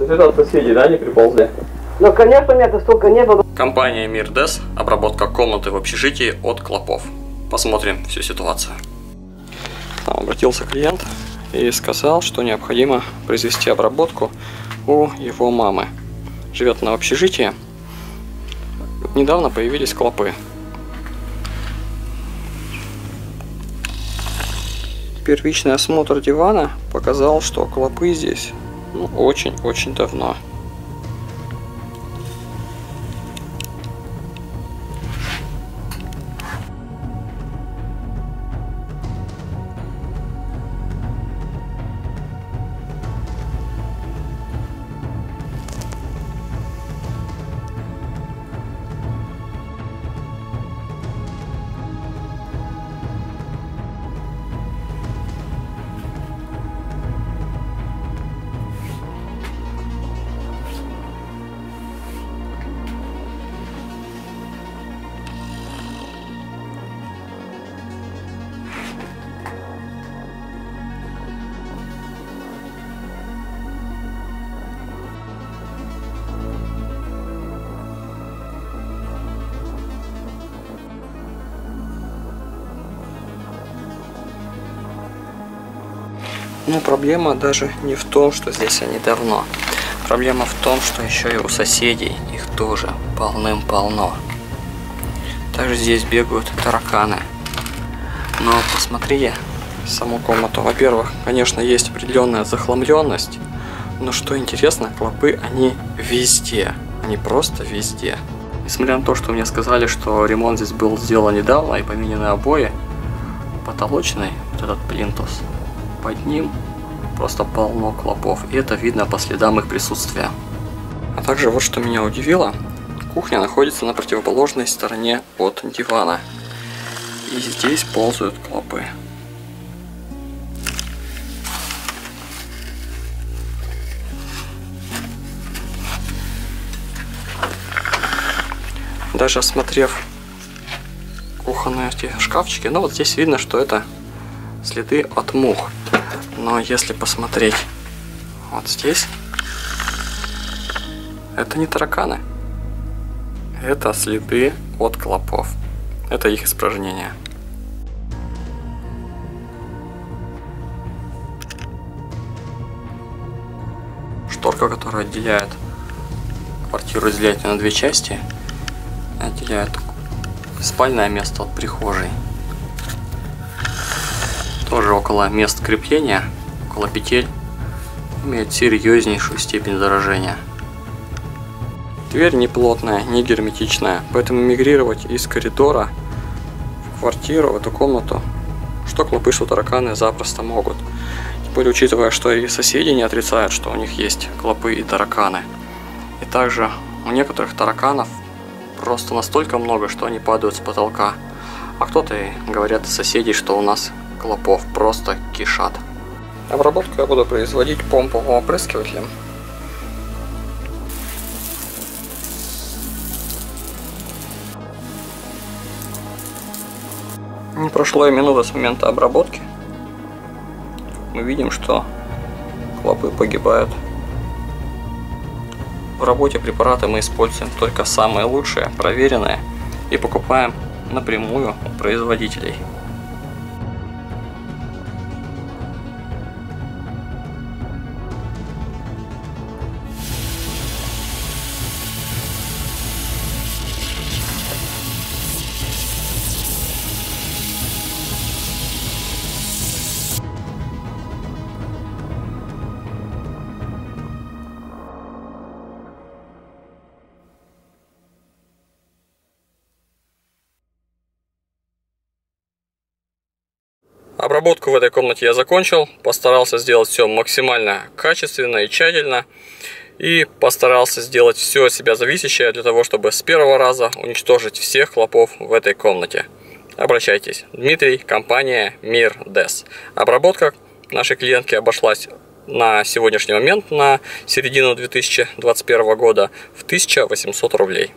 Это от соседей, да, не приползли? Ну, конечно, нет, столько не было. Компания Мирдес. Обработка комнаты в общежитии от клопов. Посмотрим всю ситуацию. Там обратился клиент и сказал, что необходимо произвести обработку у его мамы. Живет на общежитии. Недавно появились клопы. Первичный осмотр дивана показал, что клопы здесь ну, очень-очень давно. Но проблема даже не в том, что здесь они давно. Проблема в том, что еще и у соседей их тоже полным-полно. Также здесь бегают тараканы. Но посмотри саму комнату. Во-первых, конечно, есть определенная захламленность. Но что интересно, клопы, они везде. Они просто везде. Несмотря на то, что мне сказали, что ремонт здесь был сделан недавно и поменены обои, потолочный, вот этот плинтус, под ним просто полно клопов, и это видно по следам их присутствия. А также вот что меня удивило, кухня находится на противоположной стороне от дивана, и здесь ползают клопы. Даже осмотрев кухонные эти шкафчики, ну вот здесь видно, что это следы от мух. Но если посмотреть вот здесь, это не тараканы. Это следы от клопов. Это их испражнения. Шторка, которая отделяет квартиру, разделяет на две части, отделяет спальное место от прихожей тоже около мест крепления, около петель, имеет серьезнейшую степень заражения. Дверь не плотная, не герметичная, поэтому мигрировать из коридора в квартиру, в эту комнату, что клопы, что тараканы запросто могут. Тем более, учитывая, что и соседи не отрицают, что у них есть клопы и тараканы. И также у некоторых тараканов просто настолько много, что они падают с потолка. А кто-то и говорят соседей, что у нас клопов просто кишат. Обработку я буду производить помповым опрыскивателем. Не прошло и минуты с момента обработки. Мы видим, что клопы погибают. В работе препараты мы используем только самые лучшие, проверенные и покупаем напрямую у производителей. Обработку в этой комнате я закончил, постарался сделать все максимально качественно и тщательно. И постарался сделать все от себя зависящее для того, чтобы с первого раза уничтожить всех хлопов в этой комнате. Обращайтесь. Дмитрий, компания Мир Дес. Обработка нашей клиентки обошлась на сегодняшний момент, на середину 2021 года, в 1800 рублей.